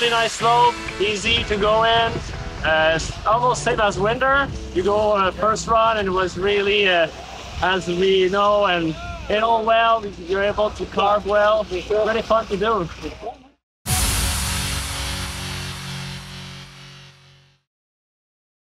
really nice slope, easy to go in. Uh, almost same as winter. You go on a first run and it was really, uh, as we know, and it all well. You're able to carve well. Really fun to do.